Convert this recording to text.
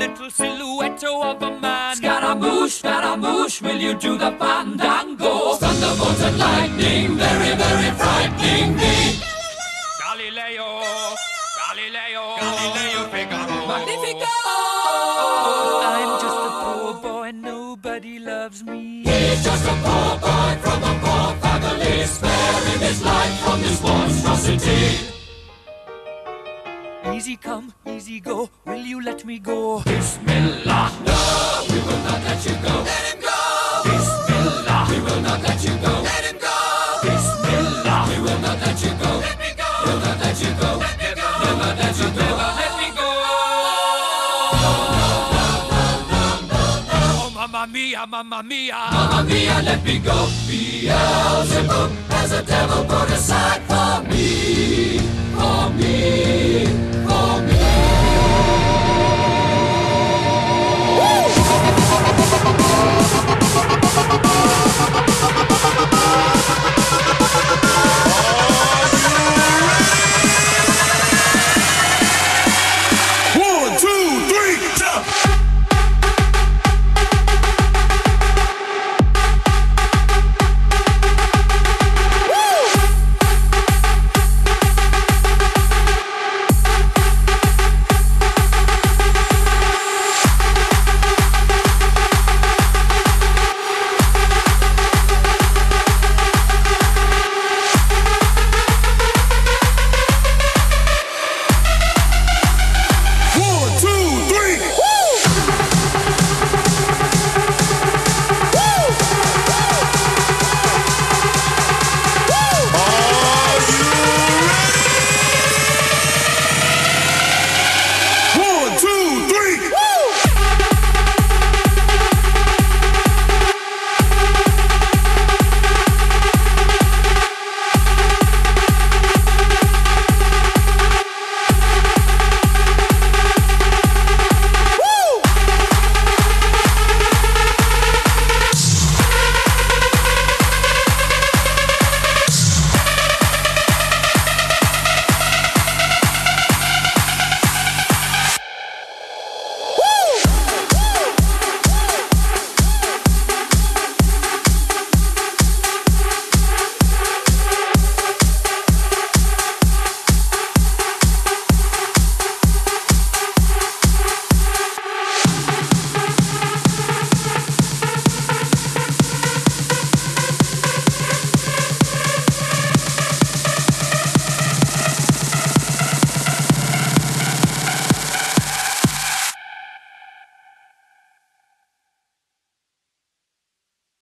little silhouette of a man. Scaramouche, Scaramouche, will you do the fandango? Thunderbolts and lightning, very, very frightening me. Galileo, Galileo, Galileo Figaro. Magnifico! I'm just a poor boy and nobody loves me. He's just a poor boy from a poor family, sparing his life from this monstrosity. Easy come, easy go, will you let me go? Bismillah, no, we will not let you go. Let him go. Bismillah, we will not let you go. Let him go. Bismillah, we will not let you go. Let me go. We'll not let you go. Let me go. Never let you go. Never let me go. Oh, mamma mia, mamma mia. Mamma mia, let me go. Beelzebub has a devil